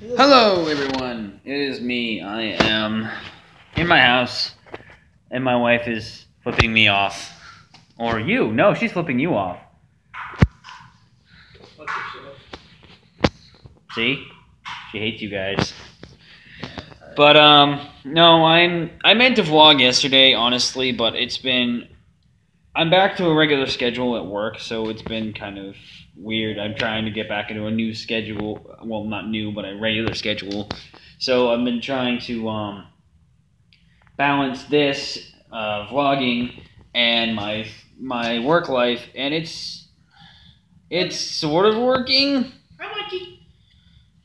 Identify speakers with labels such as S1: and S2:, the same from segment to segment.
S1: Hello, everyone. It is me. I am in my house, and my wife is flipping me off. Or you. No, she's flipping you off. See? She hates you guys. But um no, I'm I meant to vlog yesterday, honestly, but it's been I'm back to a regular schedule at work, so it's been kind of weird. I'm trying to get back into a new schedule. Well, not new, but a regular schedule. So I've been trying to um balance this uh, vlogging and my my work life, and it's it's sort of working.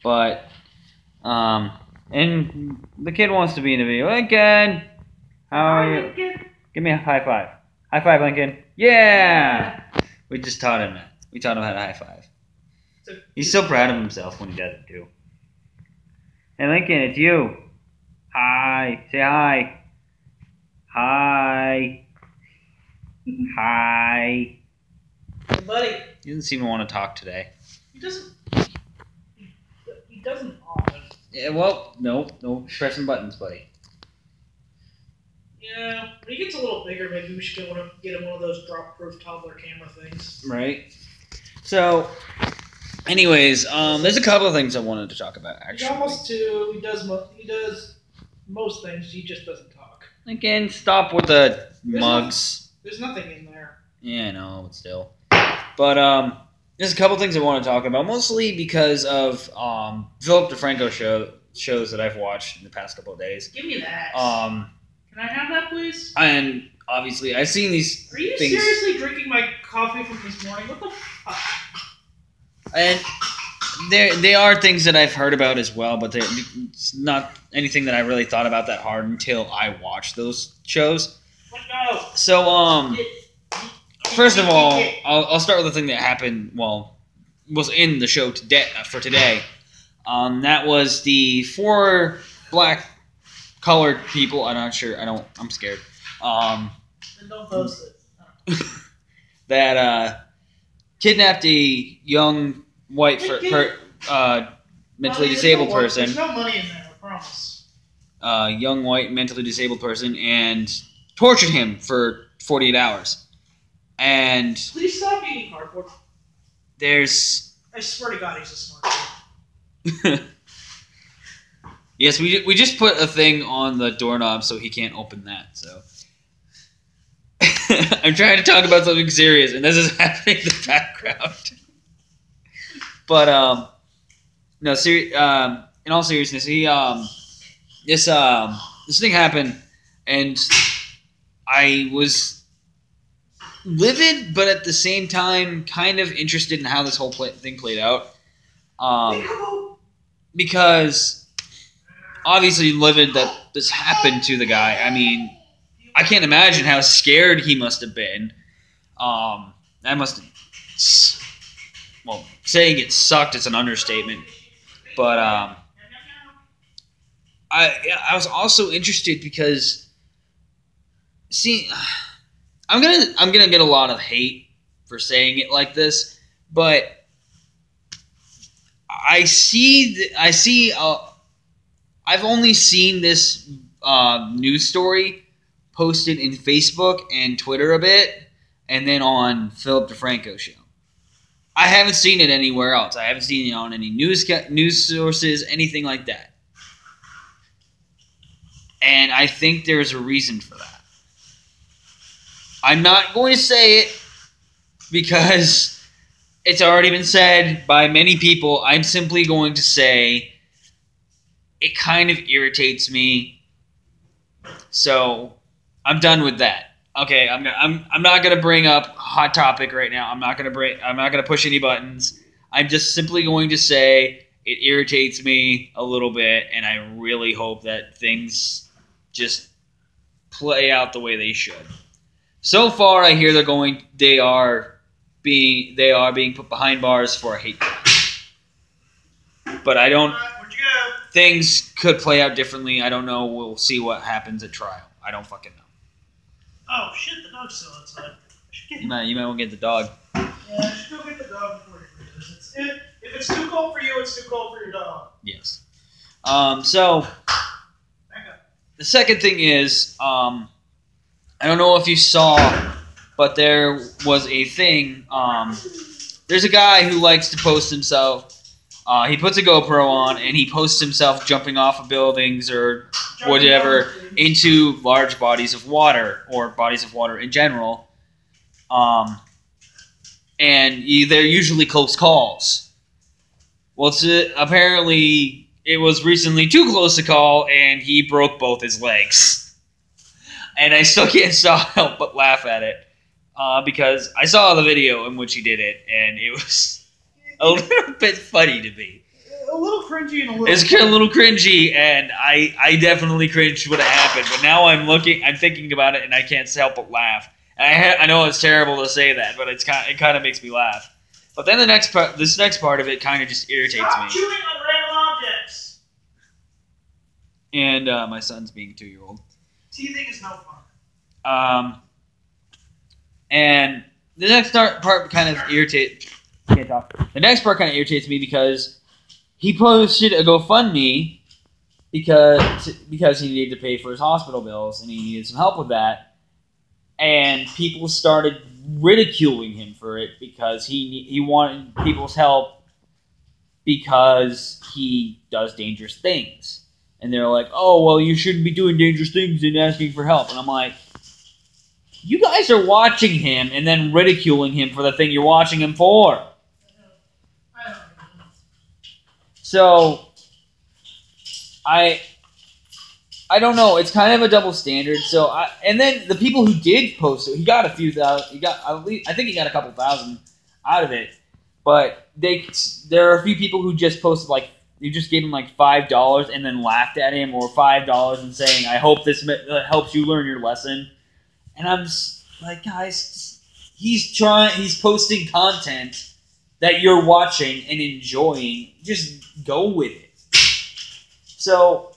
S1: But um and the kid wants to be in the video. Lincoln how are you? Give me a high five. High five lincoln. Yeah. We just taught him that we taught him how to high five
S2: So-
S1: he's so proud of himself when he does it too hey lincoln it's you hi say hi hi hi
S2: Hey, buddy.
S1: he doesn't seem to want to talk today
S2: He doesn't. He, he doesn't often.
S1: yeah well no no pressing buttons buddy
S2: Yeah. When he gets a little bigger, maybe we should get one of, get him one of those drop-proof toddler camera things.
S1: Right. So, anyways, um, there's a couple of things I wanted to talk about actually.
S2: almost two. He does. Mo- he does most things. He just doesn't talk.
S1: Again, stop with the
S2: There's
S1: mugs.
S2: There's nothing in there.
S1: Yeah, I know, but still. But um, there's a couple things I want to talk about, mostly because of um, Philip DeFranco show shows that I've watched in the past couple of days.
S2: Give me that.
S1: Um,
S2: Can I have that, please?
S1: and obviously I've seen these
S2: Are you
S1: things,
S2: seriously drinking my coffee from this morning? What the fuck?
S1: and there they are things that I've heard about as well, but it's not anything that I really thought about that hard until I watched those shows.
S2: Go.
S1: So, um, first of all, I'll, I'll start with the thing that happened. Well, was in the show today for today. Um, that was the four black colored people. I'm not sure. I don't. I'm scared. Um,
S2: Then don't post it.
S1: that uh, kidnapped a young white per, per, uh, mentally
S2: Money,
S1: disabled
S2: no
S1: person.
S2: There's no money in there. I promise.
S1: uh, young white mentally disabled person and tortured him for 48 hours. And
S2: Please stop eating cardboard.
S1: there's
S2: I swear to God, he's a smart kid.
S1: yes, we we just put a thing on the doorknob so he can't open that. So I'm trying to talk about something serious, and this is happening in the background. but um, no, um, in all seriousness, he um, this um, this thing happened, and I was livid, but at the same time, kind of interested in how this whole play- thing played out. Um, because obviously livid that this happened to the guy. I mean, I can't imagine how scared he must have been. Um, that must have, well, saying it sucked is an understatement. But um, I I was also interested because see, I'm gonna I'm gonna get a lot of hate for saying it like this, but I see I see uh, I've only seen this uh, news story posted in Facebook and Twitter a bit, and then on Philip DeFranco show. I haven't seen it anywhere else. I haven't seen it on any news news sources, anything like that. And I think there's a reason for that. I'm not going to say it because it's already been said by many people. I'm simply going to say it kind of irritates me. So I'm done with that. Okay, I'm I'm I'm not gonna bring up hot topic right now. I'm not gonna bring I'm not gonna push any buttons. I'm just simply going to say it irritates me a little bit, and I really hope that things just play out the way they should. So far, I hear they're going. They are being they are being put behind bars for a hate crime. But I don't.
S2: Where'd you go?
S1: Things could play out differently. I don't know. We'll see what happens at trial. I don't fucking know.
S2: Oh shit, the dog's still outside. I should get
S1: You might you might want to get the dog.
S2: Yeah, I should go get the dog before he visits. If, If it's too cold for you, it's too cold for your dog.
S1: Yes. Um, so the second thing is, um, I don't know if you saw, but there was a thing. Um, there's a guy who likes to post himself. Uh, he puts a GoPro on and he posts himself jumping off of buildings or Whatever. into large bodies of water or bodies of water in general. Um, and they're usually close calls. Well, it's, uh, apparently it was recently too close to call, and he broke both his legs. And I still can't stop help but laugh at it uh, because I saw the video in which he did it, and it was a little bit funny to me.
S2: a little cringy and a little.
S1: It's a little cringy, and I I definitely cringed when it happened. But now I'm looking, I'm thinking about it, and I can't help but laugh. And I ha- I know it's terrible to say that, but it's kind it kind of makes me laugh. But then the next part, this next part of it, kind of just irritates
S2: Stop
S1: me.
S2: chewing on random objects.
S1: And uh, my son's being two year old.
S2: Teething is no fun.
S1: Um, and the next part, part kind of irritates. Can't talk. The next part kind of irritates me because he posted a GoFundMe because because he needed to pay for his hospital bills and he needed some help with that, and people started ridiculing him for it because he he wanted people's help because he does dangerous things. And they're like, "Oh, well, you shouldn't be doing dangerous things and asking for help." And I'm like, you guys are watching him and then ridiculing him for the thing you're watching him for.
S2: I don't know.
S1: So I I don't know. It's kind of a double standard. So I and then the people who did post it, he got a few thousand. He got at least I think he got a couple thousand out of it. But they there are a few people who just posted like you just gave him like five dollars and then laughed at him, or five dollars and saying, "I hope this uh, helps you learn your lesson." And I'm like, guys, he's trying. He's posting content that you're watching and enjoying. Just go with it. So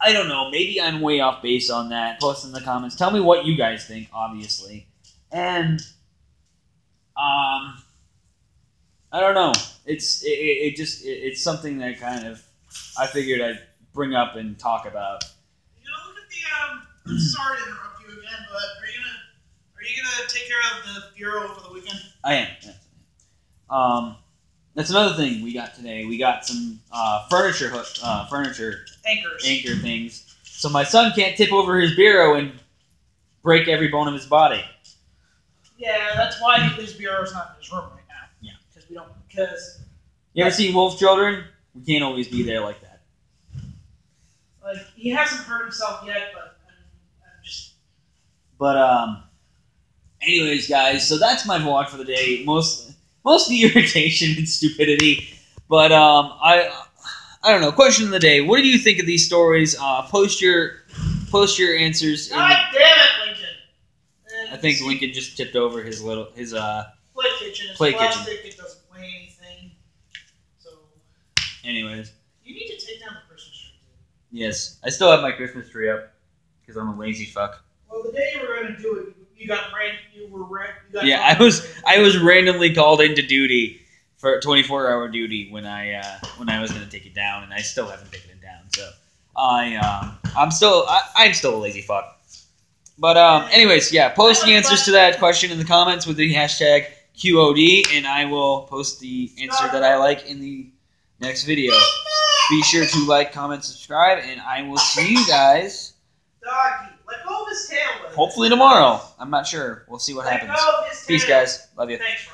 S1: I don't know. Maybe I'm way off base on that. Post in the comments. Tell me what you guys think. Obviously, and um, I don't know. It's it, it just it, it's something that kind of I figured I'd bring up and talk about.
S2: You know, look at the. Um, sorry to interrupt you again, but are you gonna are you gonna take care of the bureau for the weekend?
S1: I am. yes. Um, that's another thing we got today. We got some uh, furniture hook, uh, furniture
S2: Anchors.
S1: anchor things, so my son can't tip over his bureau and break every bone of his body.
S2: Yeah, that's why his bureau's not in his room right now.
S1: Yeah.
S2: Because we don't. Because
S1: You ever seen Wolf Children? We can't always be there like that.
S2: like he hasn't hurt himself yet, but I'm, I'm just.
S1: But um, anyways, guys, so that's my vlog for the day. Most mostly irritation and stupidity, but um, I I don't know. Question of the day: What do you think of these stories? Uh, post your post your answers. In
S2: God
S1: the,
S2: damn it, Lincoln! And
S1: I think Lincoln just tipped over his little his uh.
S2: Play kitchen. It's
S1: Play kitchen.
S2: plastic. It doesn't weigh anything. So
S1: Anyways,
S2: you need to take down the Christmas tree. Too.
S1: yes, I still have my Christmas tree up because I'm a lazy fuck.
S2: Well, the day you were going to do it, you got ran. You were ran. You got
S1: Yeah, I was I was randomly called into duty for 24 hour duty when I uh, when I was gonna take it down, and I still haven't taken it down. So I um, I'm still I, I'm still a lazy fuck. But um, anyways, yeah, post the answers to that question in the comments with the hashtag QOD, and I will post the answer that I like in the next video. Be sure to like, comment, subscribe, and I will see you guys
S2: Doggy, let go of his tail. with it.
S1: hopefully tomorrow. I'm not sure. We'll see what
S2: Let
S1: happens.
S2: go of his
S1: Peace, guys. Love you.
S2: Thanks.